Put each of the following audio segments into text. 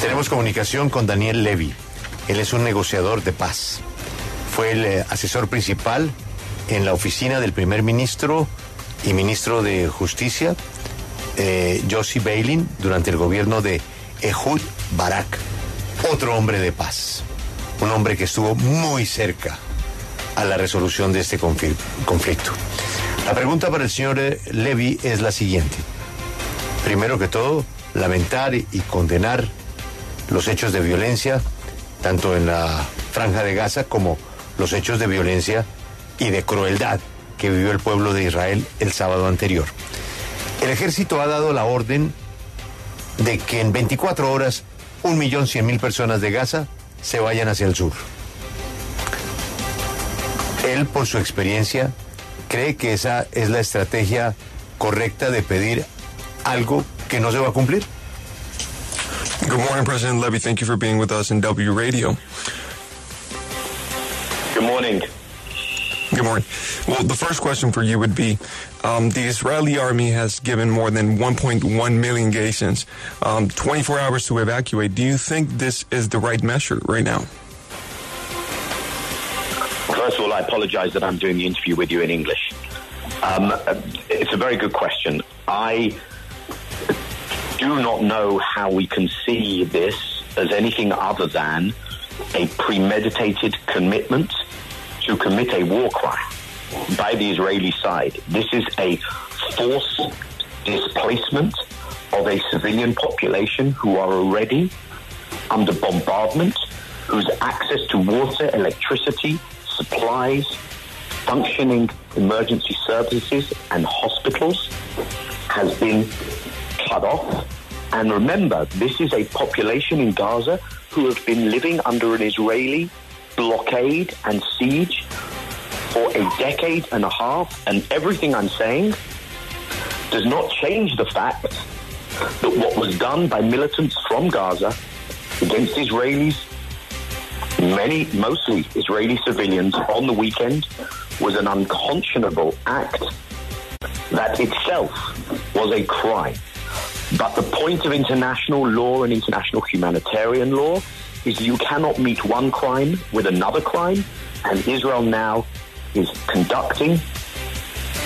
Tenemos comunicación con Daniel Levy. Él es un negociador de paz. Fue el eh, asesor principal en la oficina del primer ministro y ministro de Justicia, eh, Josie Bailin, durante el gobierno de Ehud Barak. Otro hombre de paz. Un hombre que estuvo muy cerca a la resolución de este confli- conflicto. La pregunta para el señor eh, Levy es la siguiente. Primero que todo, lamentar y condenar los hechos de violencia, tanto en la franja de Gaza como los hechos de violencia y de crueldad que vivió el pueblo de Israel el sábado anterior. El ejército ha dado la orden de que en 24 horas un millón cien mil personas de Gaza se vayan hacia el sur. Él, por su experiencia, cree que esa es la estrategia correcta de pedir algo que no se va a cumplir. Good morning, President Levy. Thank you for being with us in W Radio. Good morning. Good morning. Well, the first question for you would be um, the Israeli army has given more than 1.1 million Gazans um, 24 hours to evacuate. Do you think this is the right measure right now? First of all, I apologize that I'm doing the interview with you in English. Um, it's a very good question. I do not know how we can see this as anything other than a premeditated commitment to commit a war crime by the Israeli side. This is a forced displacement of a civilian population who are already under bombardment, whose access to water, electricity, supplies, functioning emergency services, and hospitals has been cut off. And remember, this is a population in Gaza who have been living under an Israeli blockade and siege for a decade and a half. And everything I'm saying does not change the fact that what was done by militants from Gaza against Israelis, many, mostly Israeli civilians, on the weekend was an unconscionable act that itself was a crime. But the point of international law and international humanitarian law is you cannot meet one crime with another crime, and Israel now is conducting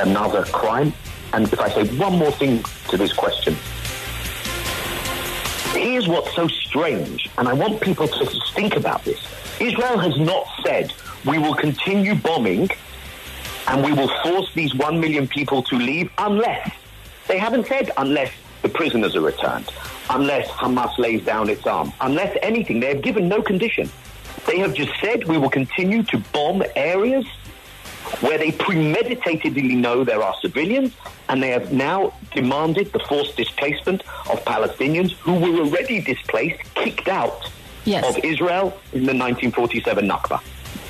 another crime. And if I say one more thing to this question, here's what's so strange, and I want people to think about this. Israel has not said we will continue bombing and we will force these one million people to leave unless they haven't said unless the prisoners are returned, unless Hamas lays down its arms, unless anything. They have given no condition. They have just said we will continue to bomb areas where they premeditatedly know there are civilians, and they have now demanded the forced displacement of Palestinians who were already displaced, kicked out Yes. of Israel in the 1947 Nakba.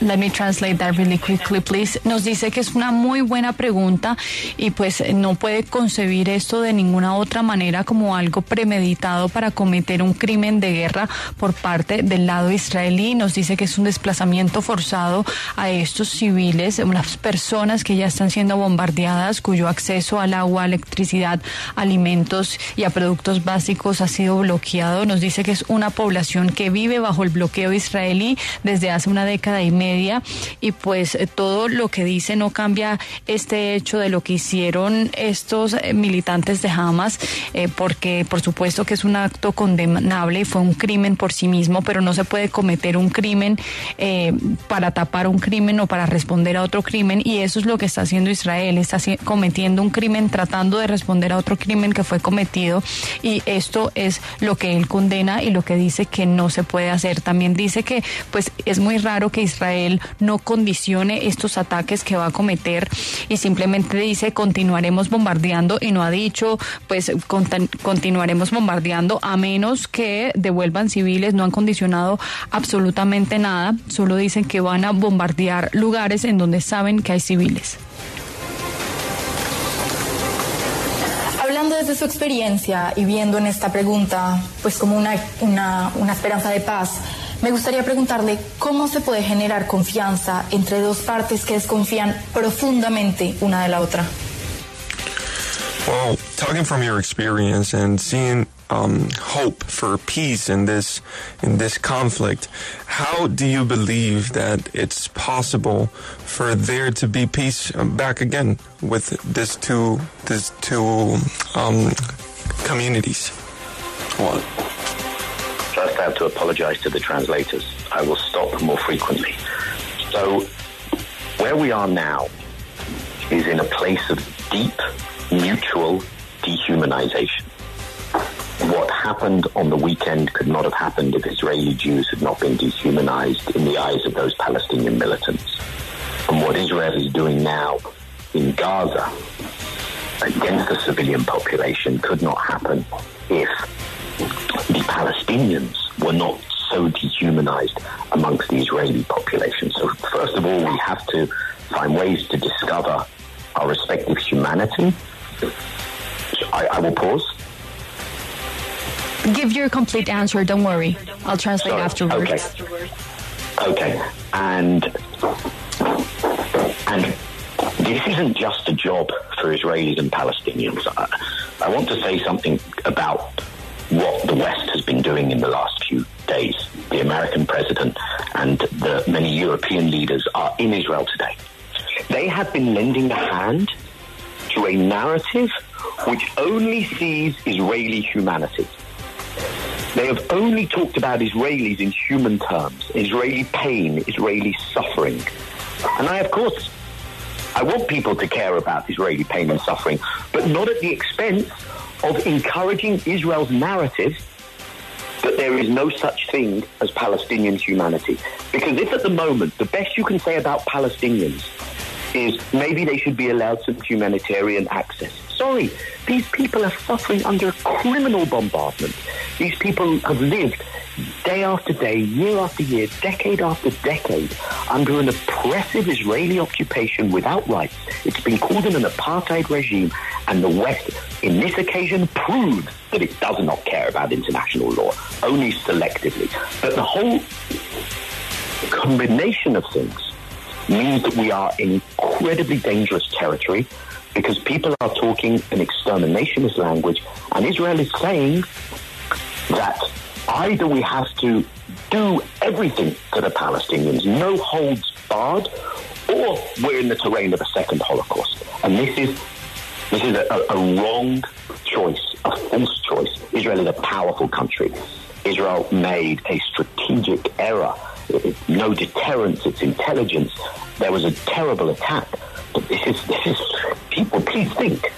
Let me translate that really quickly, please. Nos dice que es una muy buena pregunta y pues no puede concebir esto de ninguna otra manera como algo premeditado para cometer un crimen de guerra por parte del lado israelí. Nos dice que es un desplazamiento forzado a estos civiles, unas personas que ya están siendo bombardeadas, cuyo acceso al agua, electricidad, alimentos y a productos básicos ha sido bloqueado. Nos dice que es una población que vive bajo el bloqueo israelí desde hace una década y media y pues eh, todo lo que dice no cambia este hecho de lo que hicieron estos eh, militantes de Hamas eh, porque por supuesto que es un acto condenable fue un crimen por sí mismo pero no se puede cometer un crimen para tapar un crimen o para responder a otro crimen y eso es lo que está haciendo Israel está cometiendo un crimen tratando de responder a otro crimen que fue cometido y esto es lo que él condena y lo que dice que no se puede hacer. También dice que pues es muy raro que Israel no condicione estos ataques que va a cometer y simplemente dice continuaremos bombardeando y no ha dicho pues continuaremos bombardeando a menos que devuelvan civiles, no han condicionado absolutamente nada, solo dicen que van a bombardear lugares en donde saben que hay civiles. Hablando desde su experiencia y viendo en esta pregunta, pues como una, una esperanza de paz, me gustaría preguntarle cómo se puede generar confianza entre dos partes que desconfían profundamente una de la otra. Well, talking from your experience and seeing um, hope for peace in this in this conflict. How do you believe that it's possible for there to be peace um, back again with these two these two um, communities? Well, have to apologize to the translators. I will stop more frequently. So, where we are now is in a place of deep mutual dehumanization. What happened on the weekend could not have happened if Israeli Jews had not been dehumanized in the eyes of those Palestinian militants. And what Israel is doing now in Gaza against the civilian population could not happen if the Palestinians were not so dehumanized amongst the Israeli population. So, first of all, we have to find ways to discover our respective humanity. I, I will pause. Give your complete answer. Don't worry. I'll translate Sorry. afterwards. Okay. Okay. And and this isn't just a job for Israelis and Palestinians. I, I want to say something about what the West has been doing in the last few days. The American president and the many European leaders are in Israel today. They have been lending a hand to a narrative which only sees Israeli humanity. They have only talked about Israelis in human terms, Israeli pain, Israeli suffering. And I, of course, I want people to care about Israeli pain and suffering, but not at the expense of encouraging Israel's narrative that there is no such thing as Palestinian humanity. Because if at the moment the best you can say about Palestinians is maybe they should be allowed some humanitarian access. Sorry, these people are suffering under criminal bombardment. These people have lived day after day, year after year, decade after decade under an oppressive Israeli occupation without rights. It's been called an apartheid regime, and the West, in this occasion, proves that it does not care about international law, only selectively. But the whole combination of things means that we are in incredibly dangerous territory because people are talking an exterminationist language, and Israel is saying that either we have to do everything to the Palestinians, no holds barred, or we're in the terrain of a second Holocaust. And this is this is a, a, wrong choice, a false choice. Israel is a powerful country. Israel made a strategic error. No deterrence, its intelligence. There was a terrible attack. But this is this is people. Please think.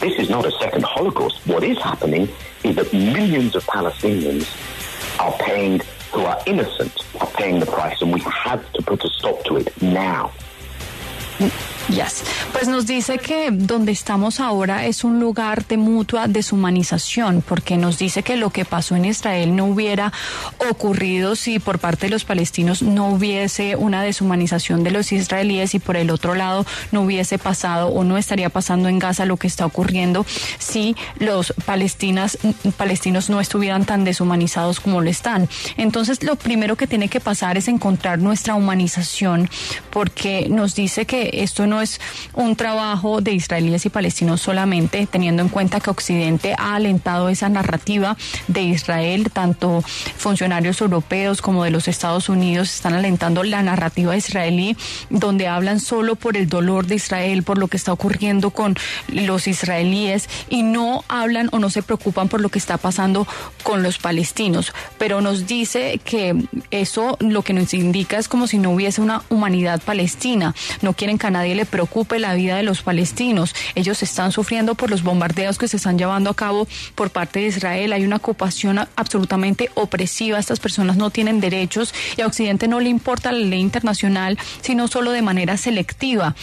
This is not a second Holocaust. What is happening is that millions of Palestinians are paying, who are innocent, are paying the price, and we have to put a stop to it now. Pues nos dice que donde estamos ahora es un lugar de mutua deshumanización, porque nos dice que lo que pasó en Israel no hubiera ocurrido si por parte de los palestinos no hubiese una deshumanización de los israelíes y por el otro lado no hubiese pasado o no estaría pasando en Gaza lo que está ocurriendo si los palestinas, palestinos no estuvieran tan deshumanizados como lo están. Entonces, lo primero que tiene que pasar es encontrar nuestra humanización, porque nos dice que esto no es un trabajo de israelíes y palestinos solamente, teniendo en cuenta que Occidente ha alentado esa narrativa de Israel, tanto funcionarios europeos como de los Estados Unidos están alentando la narrativa israelí, donde hablan solo por el dolor de Israel, por lo que está ocurriendo con los israelíes y no hablan o no se preocupan por lo que está pasando con los palestinos. Pero nos dice que eso lo que nos indica es como si no hubiese una humanidad palestina. No quieren que a nadie le preocupe la vida de los palestinos. Ellos están sufriendo por los bombardeos que se están llevando a cabo por parte de Israel. Hay una ocupación absolutamente opresiva. Estas personas no tienen derechos y a Occidente no le importa la ley internacional, sino solo de manera selectiva.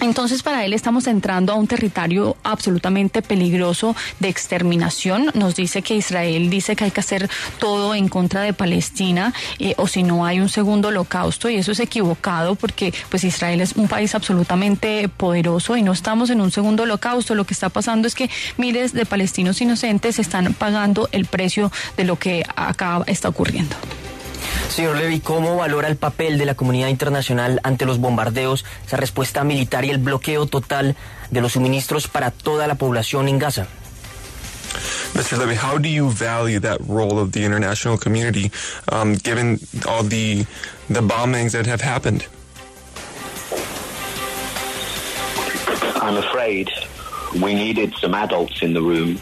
Entonces, para él estamos entrando a un territorio absolutamente peligroso de exterminación. Nos dice que Israel dice que hay que hacer todo en contra de Palestina, eh, o si no hay un segundo holocausto, y eso es equivocado porque pues Israel es un país absolutamente poderoso y no estamos en un segundo holocausto. Lo que está pasando es que miles de palestinos inocentes están pagando el precio de lo que acá está ocurriendo. Señor Levy, ¿cómo valora el papel de la comunidad internacional ante los bombardeos, esa respuesta militar y el bloqueo total de los suministros para toda la población en Gaza? Mr. Levy, how do you value that role of the international community, um, given all the the bombings that have happened? I'm afraid we needed some adults in the room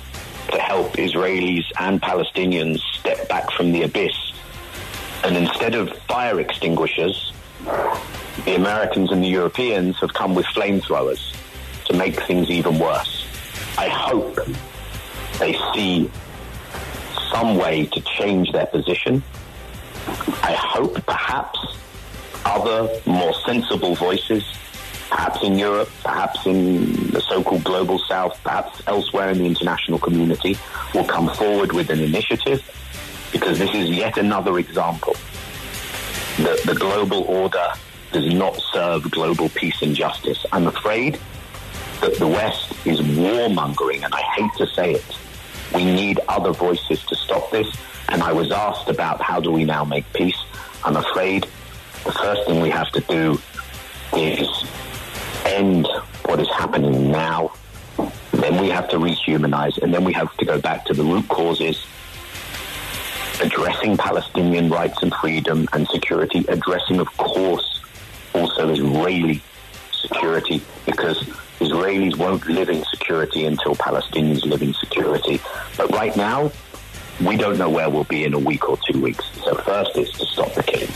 to help Israelis and Palestinians step back from the abyss. And instead of fire extinguishers, the Americans and the Europeans have come with flamethrowers to make things even worse. I hope they see some way to change their position. I hope perhaps other more sensible voices perhaps in Europe, perhaps in the so-called global south, perhaps elsewhere in the international community, will come forward with an initiative because this is yet another example that the global order does not serve global peace and justice. I'm afraid that the West is warmongering, and I hate to say it. We need other voices to stop this. And I was asked about how do we now make peace. I'm afraid the first thing we have to do is end what is happening now. Then we have to rehumanize, and then we have to go back to the root causes, addressing Palestinian rights and freedom and security, addressing, of course, also Israeli security, because Israelis won't live in security until Palestinians live in security. But right now, we don't know where we'll be in a week or two weeks. So first is to stop the killing.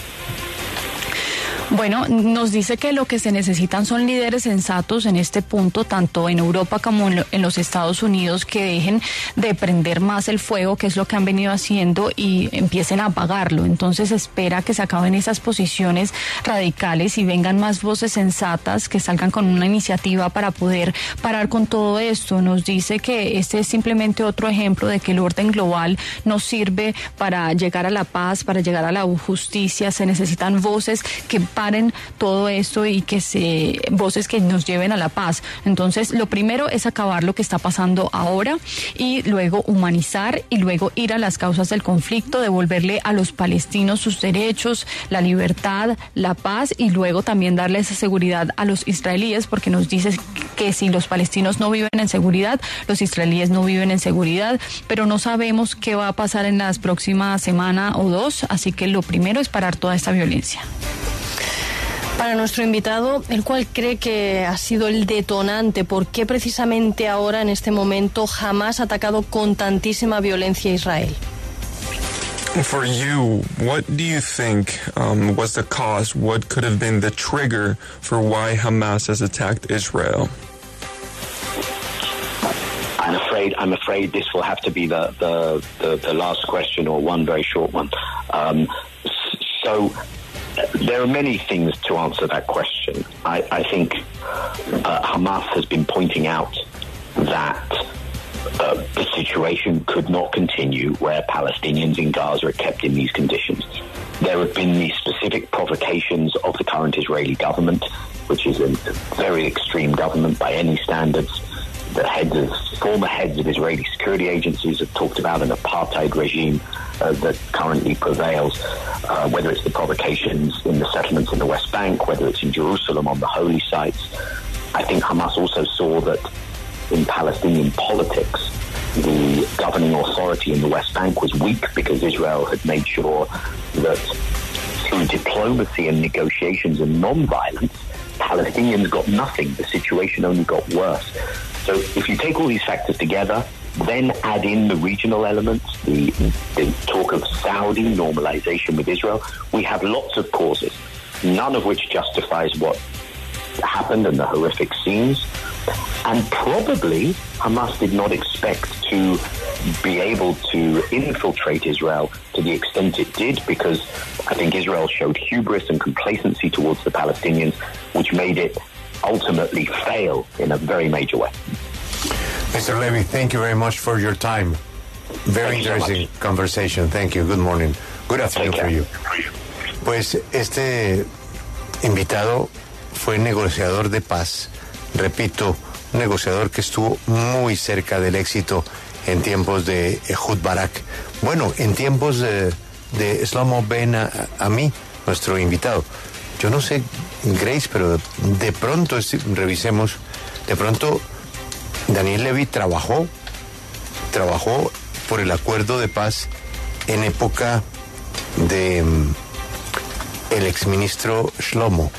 Bueno, nos dice que lo que se necesitan son líderes sensatos en este punto, tanto en Europa como en los Estados Unidos, que dejen de prender más el fuego, que es lo que han venido haciendo, y empiecen a apagarlo. Entonces espera que se acaben esas posiciones radicales y vengan más voces sensatas que salgan con una iniciativa para poder parar con todo esto. Nos dice que este es simplemente otro ejemplo de que el orden global no sirve para llegar a la paz, para llegar a la justicia. Se necesitan voces que paren todo esto y que se voces que nos lleven a la paz. Entonces, lo primero es acabar lo que está pasando ahora y luego humanizar y luego ir a las causas del conflicto, devolverle a los palestinos sus derechos, la libertad, la paz y luego también darle esa seguridad a los israelíes porque nos dice que si los palestinos no viven en seguridad, los israelíes no viven en seguridad, pero no sabemos qué va a pasar en las próximas semana o dos, así que lo primero es parar toda esta violencia. Para nuestro invitado, el cual cree que ha sido el detonante, ¿por qué precisamente ahora, en este momento, jamás ha atacado con tantísima violencia a Israel? For you, what do you think um, was the cause? What could have been the trigger for why Hamas has attacked Israel? I'm afraid I'm afraid this will have to be the the, the, the last question or one very short one. Um, so there are many things to answer that question. I, I think uh, Hamas has been pointing out that uh, the situation could not continue where Palestinians in Gaza are kept in these conditions. There have been the specific provocations of the current Israeli government, which is a very extreme government by any standards. The heads of former heads of Israeli security agencies have talked about an apartheid regime uh, that currently prevails, uh, whether it's the provocations in the settlements in the West Bank, whether it's in Jerusalem on the holy sites. I think Hamas also saw that in Palestinian politics, the governing authority in the West Bank was weak because Israel had made sure that through diplomacy and negotiations and non-violence, Palestinians got nothing. The situation only got worse. So if you take all these factors together, then add in the regional elements, the, the talk of Saudi normalization with Israel, we have lots of causes, none of which justifies what happened and the horrific scenes. And probably Hamas did not expect to be able to infiltrate Israel to the extent it did because I think Israel showed hubris and complacency towards the Palestinians, which made it ultimately fail in a very major way. Mr. Levy, thank you very much for your time. Very Thank you so interesting conversation. Thank you. Good morning. Good afternoon for you. Pues este invitado fue negociador de paz, repito, un negociador que estuvo muy cerca del éxito en tiempos de Ehud Barak. Bueno, en tiempos de, de Slomo Ben a, mí, nuestro invitado. Yo no sé, Grace, pero de pronto, revisemos, de pronto Daniel Levy trabajó, trabajó por el acuerdo de paz en época de mm, el exministro Shlomo.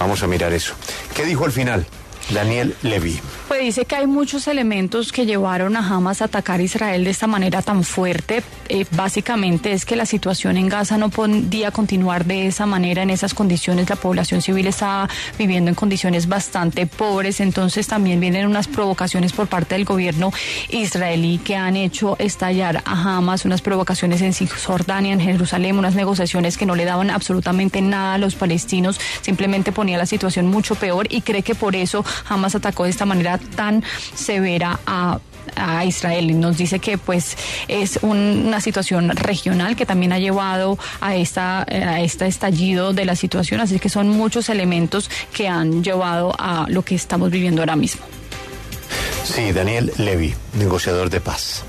Vamos a mirar eso. ¿Qué dijo al final Daniel Levy? Pues dice que hay muchos elementos que llevaron a Hamas a atacar a Israel de esta manera tan fuerte. Eh, básicamente es que la situación en Gaza no podía continuar de esa manera, en esas condiciones. La población civil estaba viviendo en condiciones bastante pobres. Entonces también vienen unas provocaciones por parte del gobierno israelí que han hecho estallar a Hamas, unas provocaciones en Cisjordania, en Jerusalén, unas negociaciones que no le daban absolutamente nada a los palestinos, simplemente ponía la situación mucho peor y cree que por eso Hamas atacó de esta manera tan severa a a Israel y nos dice que pues es una situación regional que también ha llevado a esta a este estallido de la situación así que son muchos elementos que han llevado a lo que estamos viviendo ahora mismo. Sí, Daniel Levy, negociador de paz.